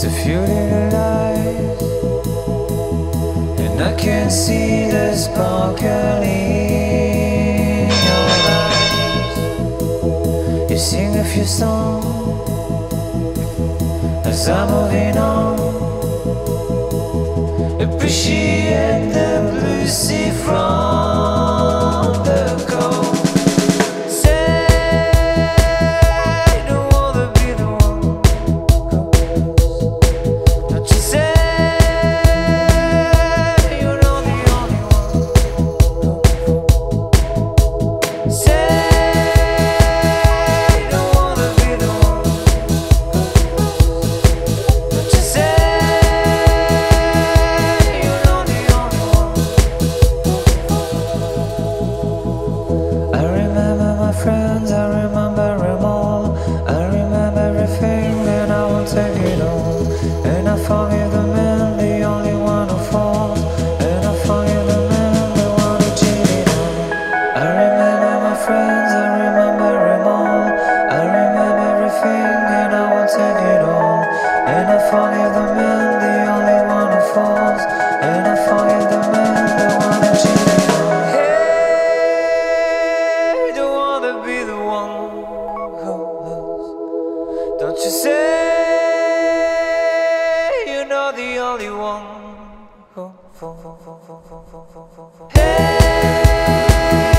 It's a few little lights, and I can see the sparkle in your eyes. You sing a few songs as I'm moving on. Appreciate the blue sea from. forgive the man, the only one who falls. And I forgive the man, the one who cheated. Hey, don't wanna be the one who loves. Don't you say you know the only one. Hey.